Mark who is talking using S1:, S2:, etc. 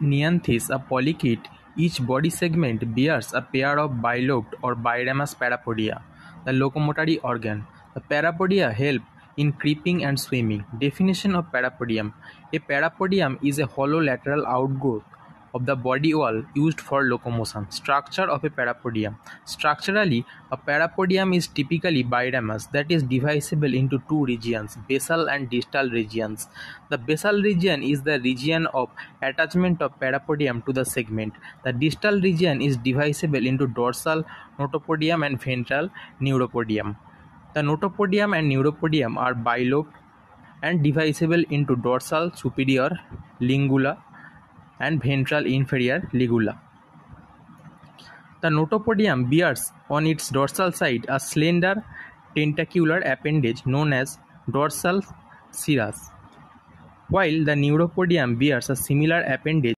S1: Neanthes, a polychaete, each body segment bears a pair of bilobed or biramous parapodia, the locomotory organ. The parapodia help in creeping and swimming. Definition of parapodium A parapodium is a hollow lateral outgrowth of the body wall used for locomotion. Structure of a parapodium Structurally, a parapodium is typically biramous, that is divisible into two regions, basal and distal regions. The basal region is the region of attachment of parapodium to the segment. The distal region is divisible into dorsal notopodium and ventral neuropodium. The notopodium and neuropodium are bilobed and divisible into dorsal superior ligula and ventral inferior ligula. The notopodium bears on its dorsal side a slender tentacular appendage known as dorsal serous, while the neuropodium bears a similar appendage